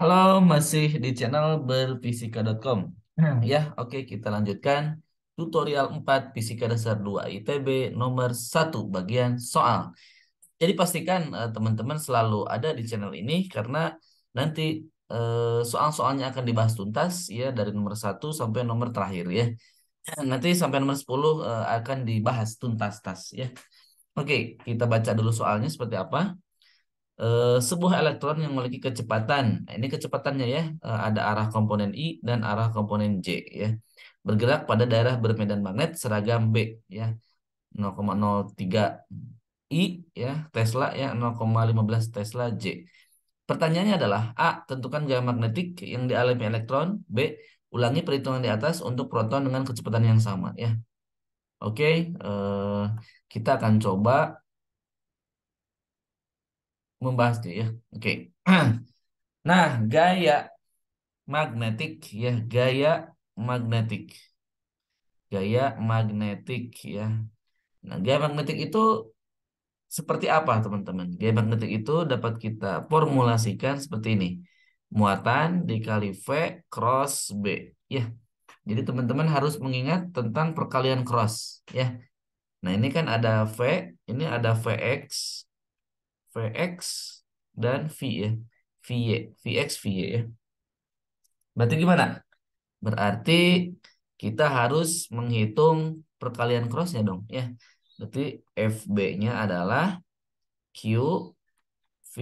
Halo, masih di channel berfisika.com. Ya, oke kita lanjutkan tutorial 4 Fisika Dasar 2 ITB nomor 1 bagian soal. Jadi pastikan eh, teman-teman selalu ada di channel ini karena nanti eh, soal-soalnya akan dibahas tuntas ya dari nomor 1 sampai nomor terakhir ya. Nanti sampai nomor 10 eh, akan dibahas tuntas-tas ya. Oke, kita baca dulu soalnya seperti apa. Eh, sebuah elektron yang memiliki kecepatan. Nah, ini kecepatannya ya, eh, ada arah komponen I dan arah komponen J ya. Bergerak pada daerah bermedan magnet seragam B ya. 0,03 I ya, Tesla ya 0,15 Tesla J. Pertanyaannya adalah A, tentukan gaya magnetik yang dialami elektron. B, ulangi perhitungan di atas untuk proton dengan kecepatan yang sama ya. Oke, eh, kita akan coba membahasnya ya. Oke. Nah, gaya magnetik ya, gaya magnetik. Gaya magnetik ya. Nah, gaya magnetik itu seperti apa, teman-teman? Gaya magnetik itu dapat kita formulasikan seperti ini. Muatan dikali V cross B. Ya. Jadi teman-teman harus mengingat tentang perkalian cross ya. Nah, ini kan ada V, ini ada Vx, Vx dan V ya. VY, Vx, VY ya. Berarti gimana? Berarti kita harus menghitung perkalian crossnya dong ya. Berarti FB-nya adalah Q V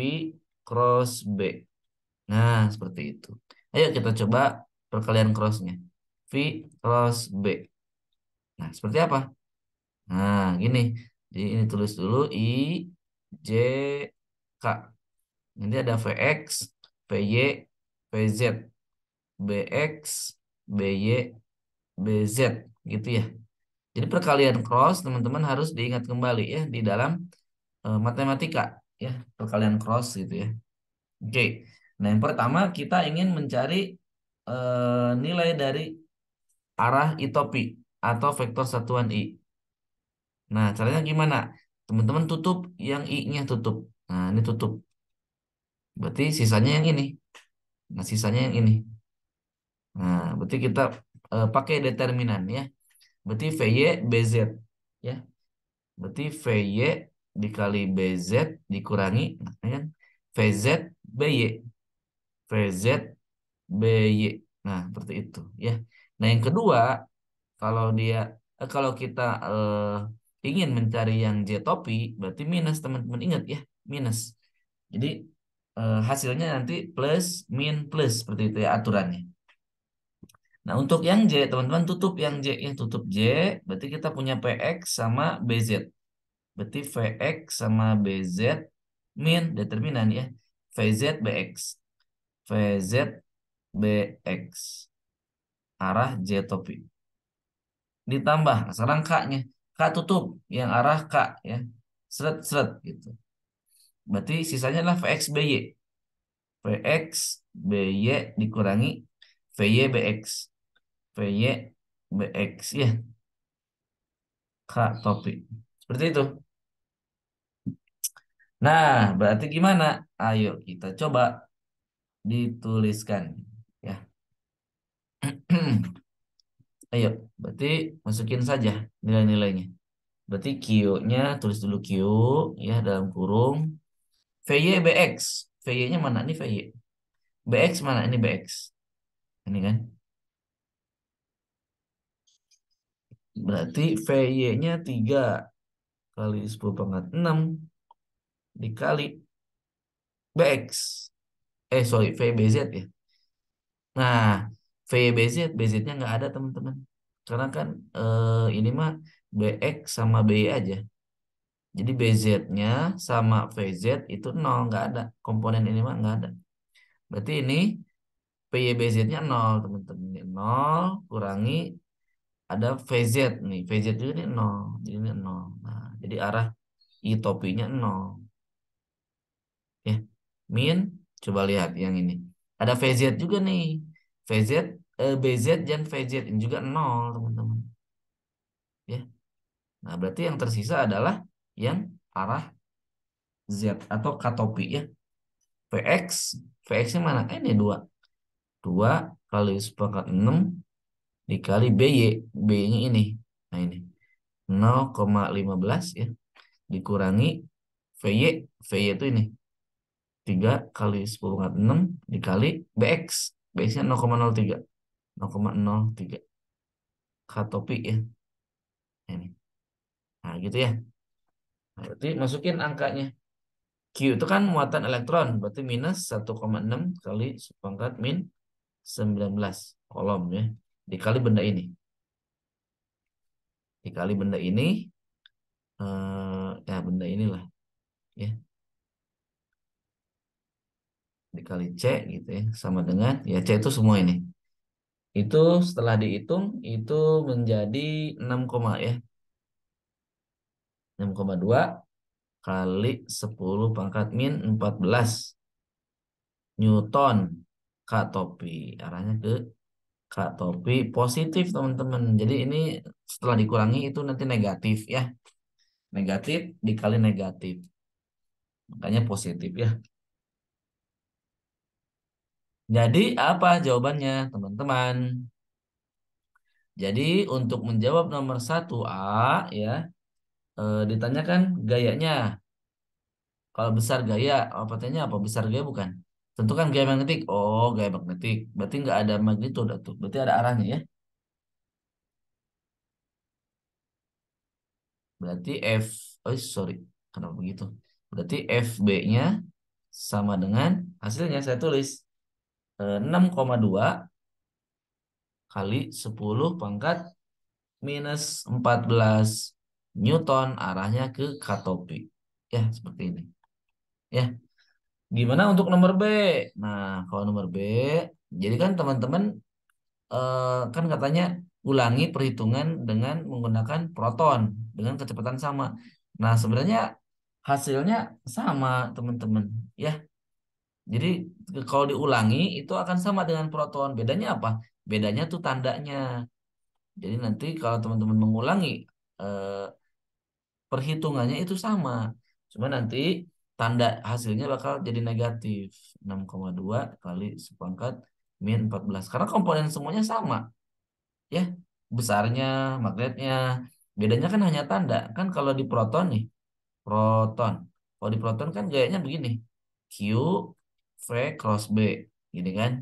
cross B. Nah, seperti itu. Ayo kita coba perkalian crossnya. V cross B. Nah, seperti apa? Nah, gini. Jadi ini tulis dulu I J K. Nanti ada Vx, Vy, Vz, Bx, By, Bz gitu ya. Jadi perkalian cross teman-teman harus diingat kembali ya di dalam uh, matematika ya, perkalian cross gitu ya. Oke. Nah, yang pertama kita ingin mencari uh, nilai dari arah itopi atau vektor satuan i. Nah, caranya gimana? Teman-teman tutup yang i-nya tutup. Nah, ini tutup. Berarti sisanya yang ini. Nah, sisanya yang ini. Nah, berarti kita uh, pakai determinan ya. Berarti VY BZ ya. Berarti VY dikali BZ dikurangi nah, kan VZ BY. VZ BY. Nah, seperti itu ya. Nah, yang kedua kalau dia eh, kalau kita eh, ingin mencari yang J topi berarti minus teman-teman ingat ya, minus. Jadi eh, hasilnya nanti plus min plus seperti itu ya aturannya. Nah, untuk yang J, teman-teman tutup yang J ya, tutup J, berarti kita punya PX sama BZ. Berarti VX sama BZ min determinan ya. VZ BX. VZ BX. Arah J topi. Ditambah, sekarang K-nya. K tutup, yang arah K ya. Seret-seret gitu. Berarti sisanya adalah VX BY. VX BY dikurangi VY BX. VY BX ya. K topik. Seperti itu. Nah, berarti gimana? Ayo kita coba dituliskan ya. Ayo, berarti masukin saja nilai-nilainya. Berarti Q-nya tulis dulu Q ya dalam kurung VY BX. VY-nya mana? Ini VY. BX mana? Ini BX. Ini kan. Berarti VY-nya 3 kali 10 pangkat 6 dikali BX. Eh, sorry, VBZ ya. Nah, VBZ, BZ-nya nggak ada teman-teman. Karena kan eh, ini mah BX sama BY aja. Jadi BZ-nya sama VZ itu 0, nggak ada. Komponen ini mah nggak ada. Berarti ini PYBZ-nya 0, teman-teman. 0 kurangi ada VZ nih. VZ juga ini 0. Jadi ini 0. Nah, jadi arah I topinya 0. Ya. Min, coba lihat yang ini. Ada VZ juga nih. VZ, eh, BZ dan VZ ini juga 0, teman-teman. Ya. Nah, berarti yang tersisa adalah yang arah Z atau katopi ya. Vx, Vx-nya mana? Eh, ini 2. 2 kali 10 pangkat 6 dikali BY. BY-nya ini. Nah ini. 0,15 ya. Dikurangi VY. VY itu ini. 3 kali 10 pangkat 6 dikali BX. BX-nya 0,03. 0,03. Katopik ya. Ini. Nah gitu ya. Nah, berarti masukin angkanya. Q itu kan muatan elektron, berarti minus 1,6 kali sepangkat min 19 kolom ya. Dikali benda ini. Dikali benda ini, eh, ya benda inilah. ya Dikali C gitu ya, sama dengan, ya C itu semua ini. Itu setelah dihitung, itu menjadi 6, ya. 6,2 kali 10 pangkat min 14 Newton Kak Topi. Arahnya ke Kak Topi positif teman-teman. Jadi ini setelah dikurangi itu nanti negatif ya. Negatif dikali negatif. Makanya positif ya. Jadi apa jawabannya teman-teman? Jadi untuk menjawab nomor 1A ya eh, ditanyakan gayanya. Kalau besar gaya, apa tanya apa? Besar gaya bukan? Tentukan gaya magnetik. Oh, gaya magnetik. Berarti nggak ada magnitudo tuh. Berarti ada arahnya ya. Berarti F, oh sorry, kenapa begitu? Berarti FB-nya sama dengan hasilnya saya tulis 6,2 eh, kali 10 pangkat minus 14 Newton arahnya ke katopi. Ya, seperti ini. Ya. Gimana untuk nomor B? Nah, kalau nomor B, jadi kan teman-teman eh, kan katanya ulangi perhitungan dengan menggunakan proton dengan kecepatan sama. Nah, sebenarnya hasilnya sama, teman-teman, ya. Jadi kalau diulangi itu akan sama dengan proton. Bedanya apa? Bedanya tuh tandanya. Jadi nanti kalau teman-teman mengulangi eh, perhitungannya itu sama. Cuma nanti tanda hasilnya bakal jadi negatif 6,2 kali sepangkat min 14 karena komponen semuanya sama ya besarnya magnetnya bedanya kan hanya tanda kan kalau di proton nih proton kalau di proton kan gayanya begini Q V cross B gini kan?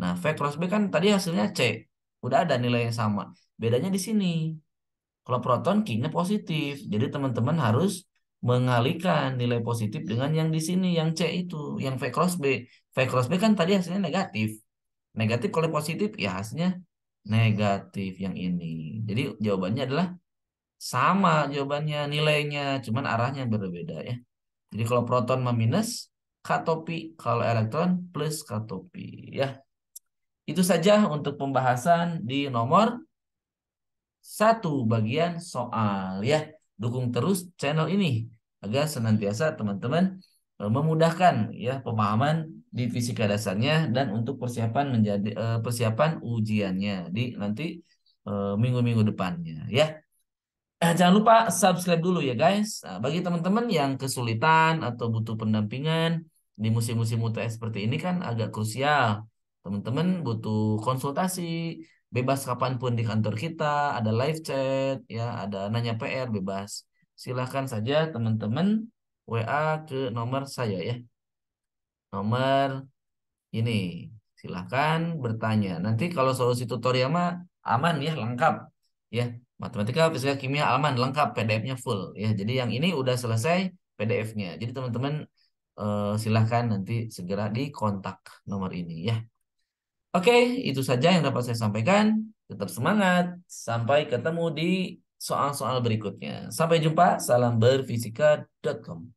Nah V cross B kan tadi hasilnya C. Udah ada nilai yang sama. Bedanya di sini. Kalau proton keynya positif. Jadi teman-teman harus mengalihkan nilai positif dengan yang di sini yang C itu yang V cross B. V cross B kan tadi hasilnya negatif. Negatif kalau positif ya hasilnya negatif yang ini. Jadi jawabannya adalah sama jawabannya nilainya cuman arahnya berbeda ya. Jadi kalau proton minus katopi kalau elektron plus katopi ya. Itu saja untuk pembahasan di nomor satu bagian soal. Ya dukung terus channel ini agar senantiasa teman-teman eh, memudahkan ya pemahaman di fisika dasarnya dan untuk persiapan menjadi eh, persiapan ujiannya di nanti eh, minggu-minggu depannya. Ya. jangan lupa subscribe dulu ya guys. Nah, bagi teman-teman yang kesulitan atau butuh pendampingan di musim-musim UTS seperti ini kan agak krusial. Teman-teman butuh konsultasi bebas kapan pun di kantor kita, ada live chat, ya, ada nanya PR bebas. Silahkan saja teman-teman WA ke nomor saya ya. Nomor ini. Silahkan bertanya. Nanti kalau solusi tutorial mah aman ya, lengkap. Ya, matematika, fisika, kimia aman, lengkap, PDF-nya full. Ya, jadi yang ini udah selesai PDF-nya. Jadi teman-teman eh, silahkan nanti segera dikontak nomor ini ya. Oke, itu saja yang dapat saya sampaikan. Tetap semangat. Sampai ketemu di soal-soal berikutnya. Sampai jumpa. Salam berfisika.com.